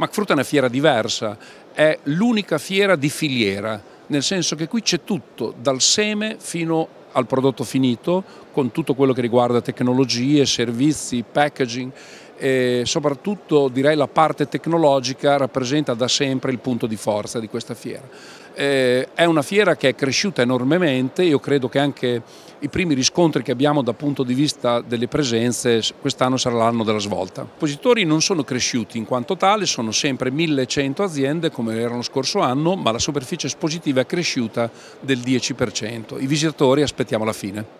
Macfrutta è una fiera diversa, è l'unica fiera di filiera, nel senso che qui c'è tutto, dal seme fino al prodotto finito, con tutto quello che riguarda tecnologie, servizi, packaging e soprattutto direi la parte tecnologica rappresenta da sempre il punto di forza di questa fiera. Eh, è una fiera che è cresciuta enormemente, io credo che anche i primi riscontri che abbiamo dal punto di vista delle presenze quest'anno sarà l'anno della svolta. I espositori non sono cresciuti in quanto tali, sono sempre 1100 aziende come erano lo scorso anno, ma la superficie espositiva è cresciuta del 10%. I visitatori aspettiamo la fine.